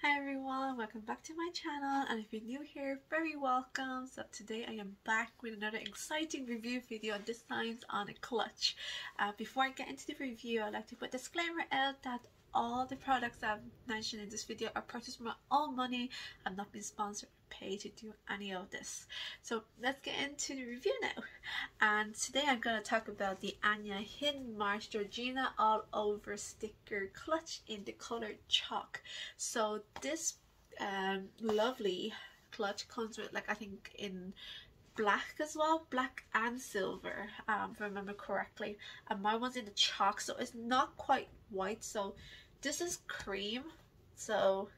Hi everyone, welcome back to my channel and if you're new here, very welcome. So today I am back with another exciting review video this time's on a clutch. Uh, before I get into the review, I'd like to put a disclaimer out that all the products I've mentioned in this video are purchased from my own money. I've not been sponsored or paid to do any of this. So let's get into the review now. And today I'm going to talk about the Anya Hindmarch Georgina All Over Sticker Clutch in the color Chalk. So this um, lovely clutch comes with like I think in black as well black and silver um, if I remember correctly. And my one's in the chalk so it's not quite white so this is cream so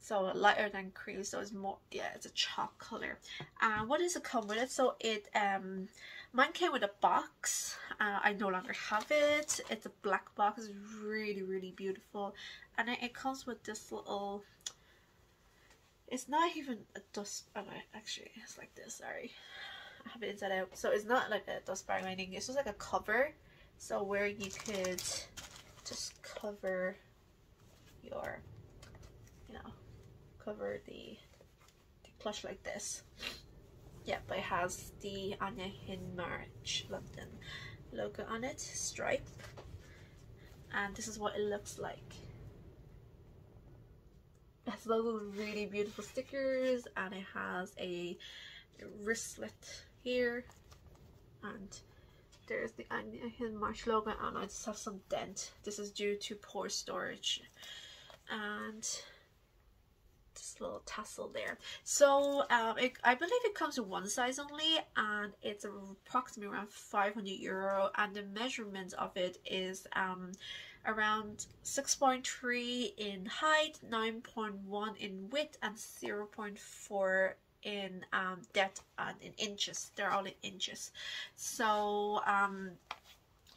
so lighter than cream so it's more yeah it's a chalk color. And uh, what does it come with? It so it um mine came with a box uh, I no longer have it. It's a black box it's really really beautiful. And it, it comes with this little it's not even a dust oh no, actually it's like this sorry. I have it inside out. So it's not like a dust bag lining, it's just like a cover. So where you could just cover your you know cover the, the clutch like this. Yep it has the Anya Hindmarch London logo on it stripe. And this is what it looks like it has loads of really beautiful stickers and it has a wristlet here. And there's the Anya Hindmarch logo and I just have some dent. This is due to poor storage. And this little tassel there so um, it, I believe it comes in one size only and it's approximately around 500 euro and the measurement of it is um, around 6.3 in height, 9.1 in width, and 0.4 in um, depth and in inches. They're all in inches. So, um,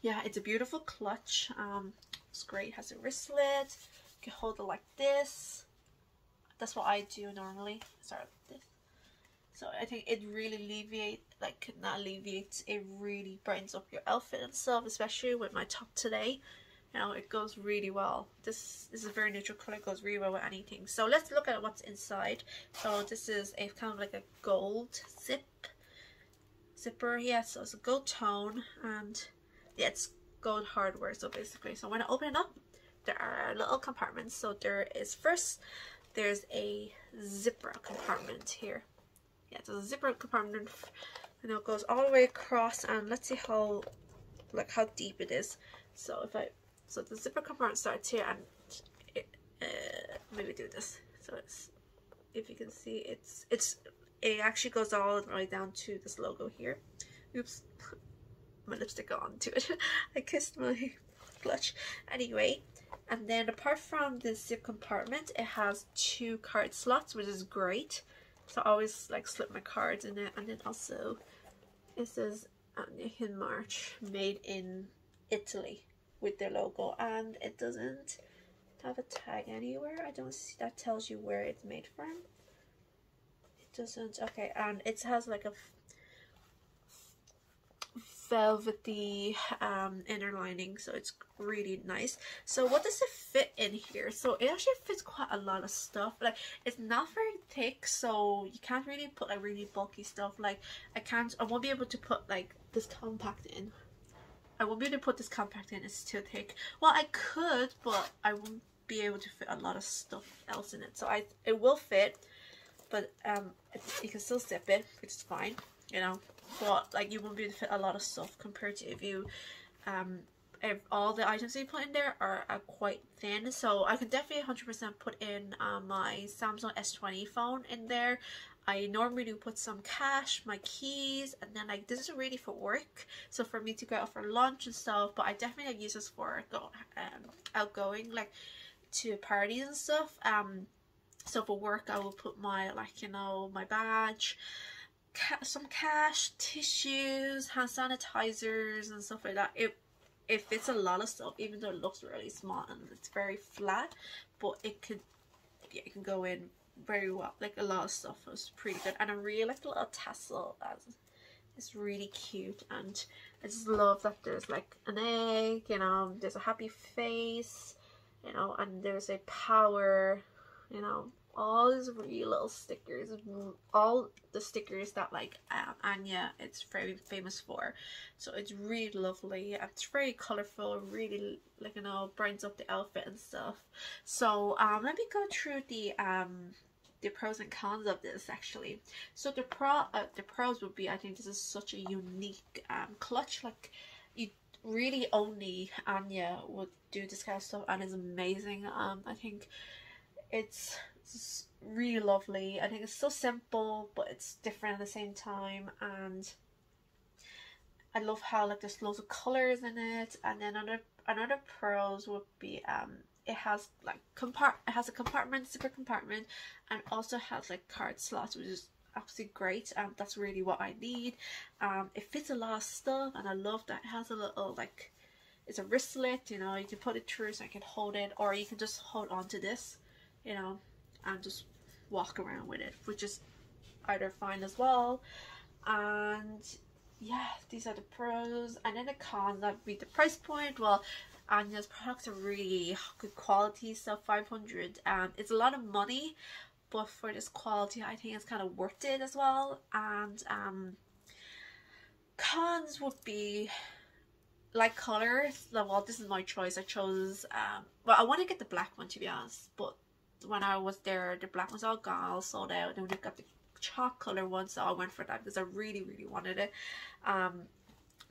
yeah, it's a beautiful clutch. Um, it's great. It has a wristlet. You can hold it like this. That's what I do normally. Sorry, this. So I think it really alleviates, like not alleviates, it really brightens up your outfit and stuff, especially with my top today. You know it goes really well. This, this is a very neutral color it goes really well with anything. So let's look at what's inside. So this is a kind of like a gold zip zipper. Yeah so it's a gold tone and yeah it's gold hardware so basically. So when I open it up there are little compartments. So there is first there's a zipper compartment here yeah there's a zipper compartment and it goes all the way across and let's see how like how deep it is so if I so the zipper compartment starts here and it, uh, maybe do this. So it's, if you can see, it's, it's, it actually goes all the way down to this logo here. Oops, my lipstick got onto it. I kissed my clutch. Anyway, and then apart from the zip compartment, it has two card slots, which is great. So I always like slip my cards in it. And then also, it says um, Anya Hindmarch, made in Italy with their logo and it doesn't have a tag anywhere I don't see that tells you where it's made from it doesn't okay and it has like a velvety um, inner lining so it's really nice so what does it fit in here so it actually fits quite a lot of stuff like it's not very thick so you can't really put like really bulky stuff like I can't I won't be able to put like this compact in I won't be able to put this compact in, it's too thick. Well, I could, but I won't be able to fit a lot of stuff else in it. So I, it will fit, but um, it, you can still zip it, which is fine, you know. But like you won't be able to fit a lot of stuff compared to if you, um, if all the items you put in there are, are quite thin. So I can definitely 100% put in uh, my Samsung S20 phone in there. I normally do put some cash, my keys, and then like this is really for work. So for me to go out for lunch and stuff, but I definitely like, use this for go, um, outgoing, like to parties and stuff. Um, so for work, I will put my like you know my badge, ca some cash, tissues, hand sanitizers, and stuff like that. It it fits a lot of stuff, even though it looks really small and it's very flat, but it could yeah, it can go in very well. Like a lot of stuff was pretty good. And I really like the little tassel as it's really cute and I just love that there's like an egg, you know, there's a happy face you know, and there's a power, you know, all these really little stickers, all the stickers that like um, Anya it's very famous for. So it's really lovely. And it's very colorful, really like you know brightens up the outfit and stuff. So um, let me go through the um the pros and cons of this actually. So the pro uh, the pros would be I think this is such a unique um clutch like you really only Anya would do this kind of stuff and it's amazing. Um I think it's, it's really lovely. I think it's so simple but it's different at the same time and I love how like there's loads of colors in it and then another another pearls would be um it has like compart it has a compartment zipper compartment and also has like card slots which is absolutely great um that's really what i need. Um it fits a lot of stuff and i love that. It has a little like it's a wristlet you know you can put it through so i can hold it or you can just hold on to this you know and just walk around with it which is either fine as well. And yeah these are the pros. And then the cons that would be the price point well Anya's products are really good quality so 500 um it's a lot of money but for this quality I think it's kind of worth it as well. And um cons would be like colors. Well this is my choice. I chose um well I want to get the black one to be honest but when I was there the black one's all gone all sold out. And we got the chalk color one so I went for that because I really really wanted it. Um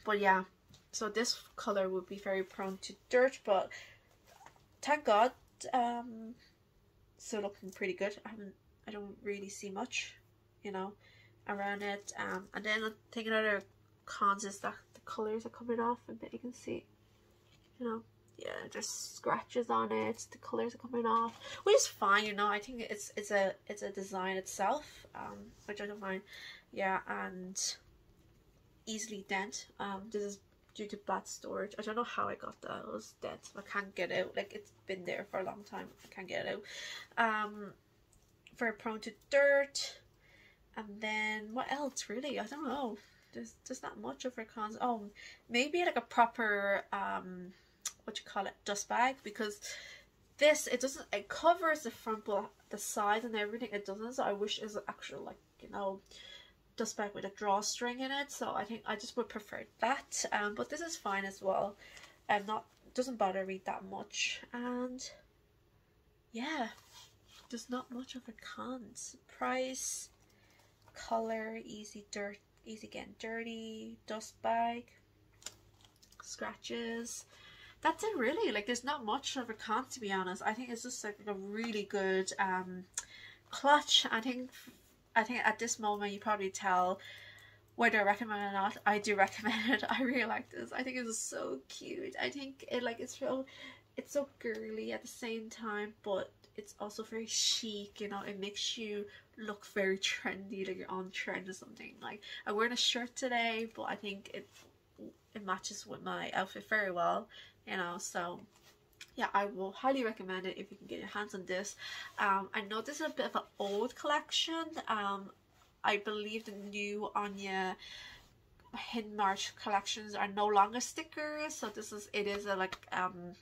but yeah so this color would be very prone to dirt but thank god um still looking pretty good. I haven't I don't really see much you know around it. Um and then I think another cons is that the colors are coming off a bit you can see you know yeah there's scratches on it the colors are coming off which is fine you know I think it's it's a it's a design itself um which I don't mind yeah and easily dent um this is due to bad storage. I don't know how I got that. It was dead. I can't get out. Like it's been there for a long time. I can't get it out. Um, very prone to dirt. And then what else? Really, I don't know. There's there's not much of a cons. Oh, maybe like a proper um, what you call it, dust bag because this it doesn't it covers the front but the side and everything it doesn't so i wish it's actual like you know dust bag with a drawstring in it so I think I just would prefer that um, but this is fine as well. And not doesn't bother me that much and yeah there's not much of a cons. Price color easy dirt easy getting dirty dust bag scratches that's it really like there's not much of a con to be honest I think it's just like a really good um clutch I think I think at this moment you probably tell whether I recommend it or not. I do recommend it. I really like this. I think it's so cute. I think it like it's real it's so girly at the same time but it's also very chic you know it makes you look very trendy like you're on trend or something like I'm wearing a shirt today but I think it it matches with my outfit very well you know so yeah I will highly recommend it if you can get your hands on this. Um, I know this is a bit of an old collection. Um, I believe the new Anya Hindmarch collections are no longer stickers so this is it is a like um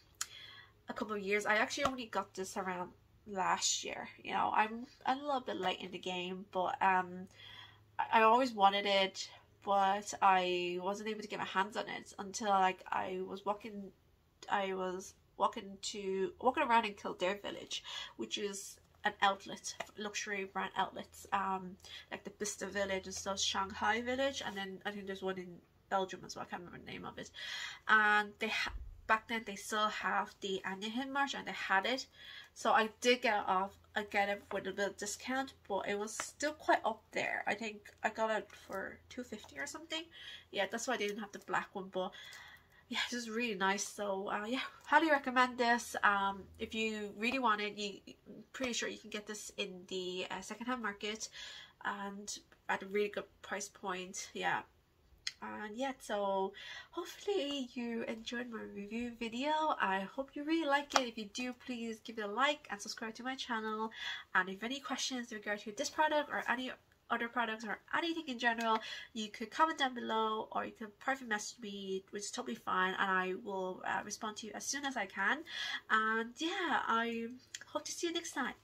a couple of years. I actually only got this around last year you know. I'm a little bit late in the game but um I, I always wanted it but I wasn't able to get my hands on it until like I was walking I was walking to walking around in Kildare Village, which is an outlet, luxury brand outlets, um, like the Bicester Village and stuff, Shanghai Village, and then I think there's one in Belgium as well. I can't remember the name of it. And they back then they still have the Anya Hindmarch, and they had it, so I did get off. I get it with a of discount, but it was still quite up there. I think I got it for two fifty or something. Yeah, that's why I didn't have the black one, but yeah, this is really nice. So uh, yeah, highly recommend this. Um, if you really want it, you pretty sure you can get this in the uh, secondhand market and at a really good price point. Yeah. And yeah, so hopefully you enjoyed my review video. I hope you really like it. If you do, please give it a like and subscribe to my channel. And if any questions in regard to this product or any other products or anything in general, you could comment down below or you can private message me, which is totally fine, and I will uh, respond to you as soon as I can. And yeah, I hope to see you next time.